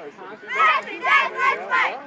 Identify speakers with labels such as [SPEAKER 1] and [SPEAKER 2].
[SPEAKER 1] yes let's fight!